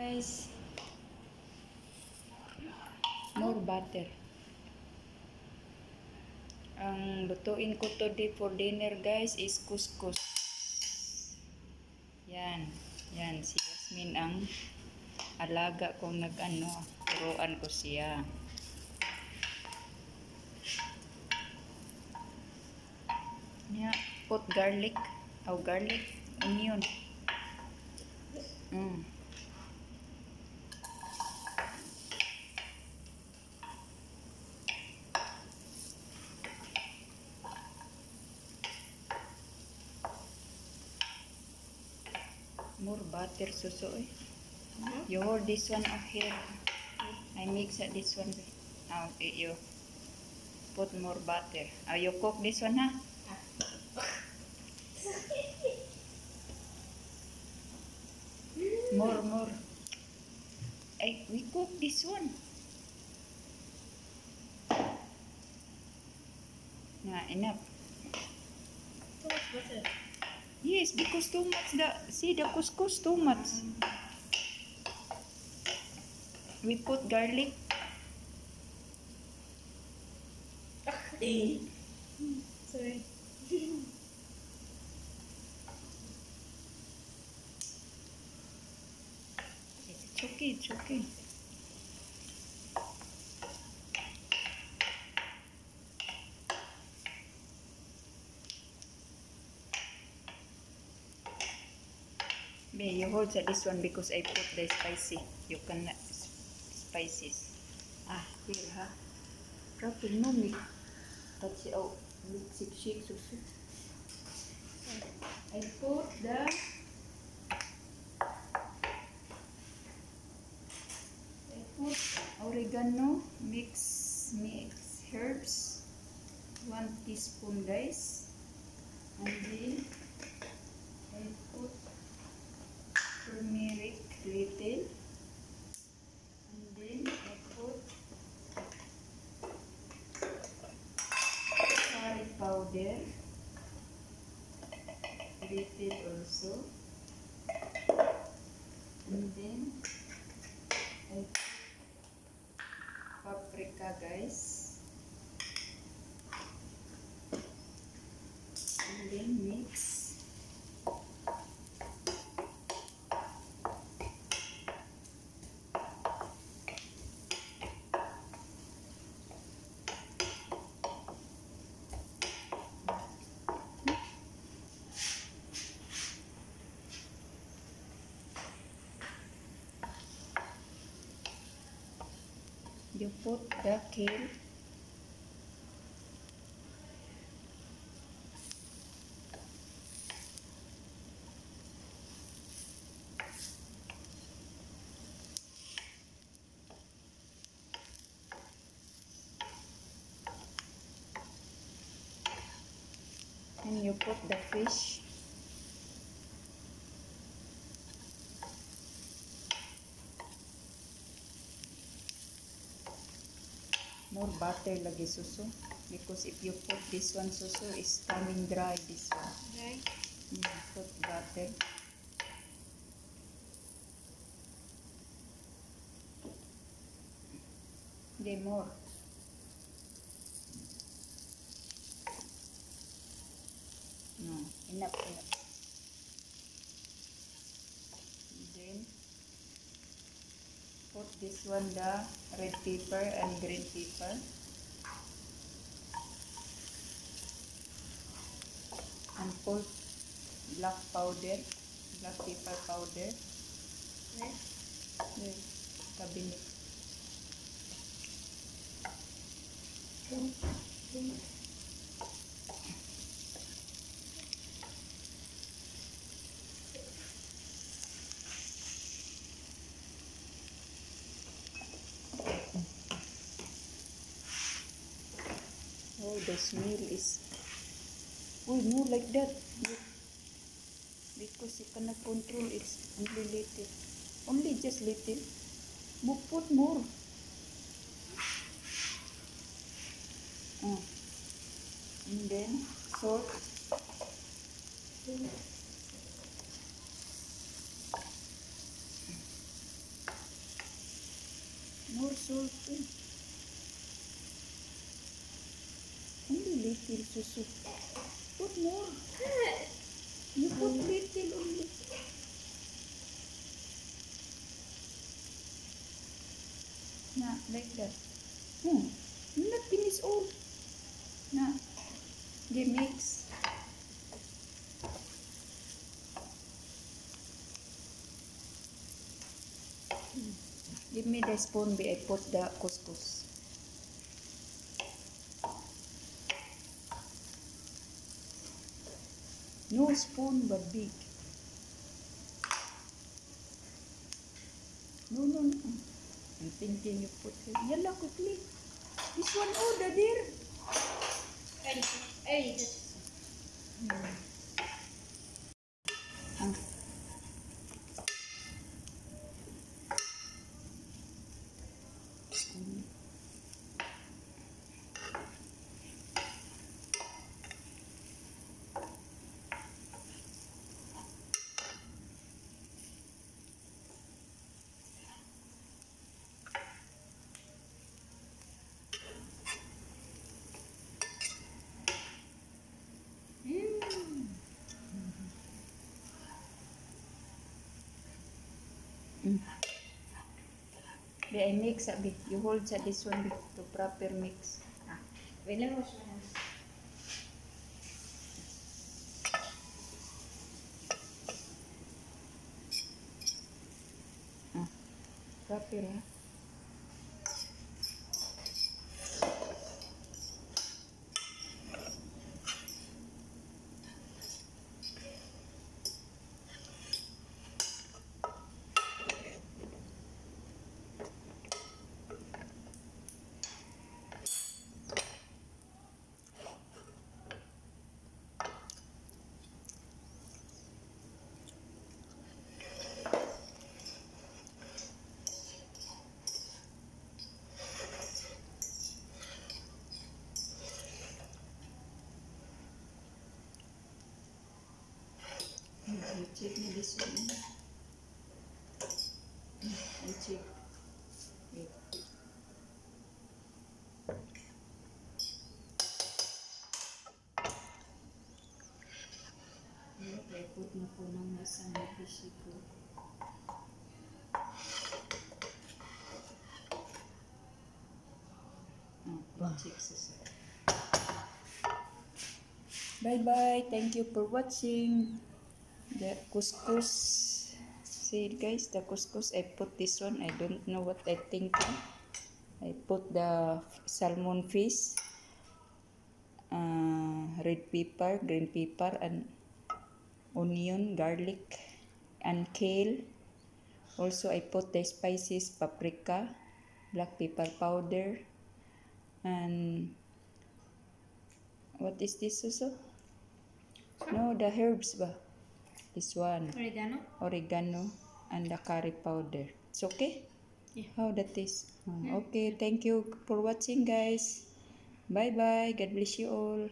Guys, more butter. Ang lutuin ko today for dinner guys is couscous. Yan. Yan. Si Yasmin ang alaga kong nag-ano. Turuan ko siya. Yeah. Put garlic. Oh, garlic. Onion. Mm. More butter suso eh. You hold this one up here. I mix it this one. Ah, okay, you put more butter. Ah, you cook this one ha? More, more. Ay, we cook this one. Na, enough. Too much butter. Yes, because too much the see the couscous too much. We put garlic. Sorry. It's okay, it's okay. You hold this one because I put the spicy. You can spices. Ah, here ha. Rapid mo mi. Touch it out. Mix it, shake, so I put the I put oregano, mix mix herbs, one teaspoon guys, and then I put turmeric little, and then I put curry powder, little also, and then I paprika guys put the kale and you put the fish more butter lagi suso because if you put this one suso is coming dry this one. Right? Mm, put butter. The more. No enough enough then put this one the red pepper and green pepper and put black powder black pepper powder. Right? yes cabinet the smell is oh no like that. Because you cannot control it's only little. Only just little. Mo put more. Ah. and then salt More salt. eh. Only little susu. Put more. You put little only. Na, like that. Hmm. Not finish all. Na. They mix. Give me the spoon I put the couscous. No spoon but big. No, no, no. I'm thinking you put it. Yalla, quickly. This one, oh, the deer. I already, I already did. Ah. Mm. Mm. Ay mix sabi. You hold sa this one be to proper mix. Ah. Wait, me wash my hands. Ah. Proper ha. You check me this one. Mm, You check. Wait. Wait, I put na po ng masang fish ko. Ah, check sa sir. Bye bye. Thank you for watching the couscous. See guys, the couscous. I put this one. I don't know what I think. I put the salmon fish, uh, red pepper, green pepper, and onion, garlic, and kale. Also, I put the spices, paprika, black pepper powder, and what is this also? No, the herbs ba? This one, Oregano? oregano, and the curry powder. It's okay? Yeah. How that is? Okay, thank you for watching guys. Bye bye. God bless you all.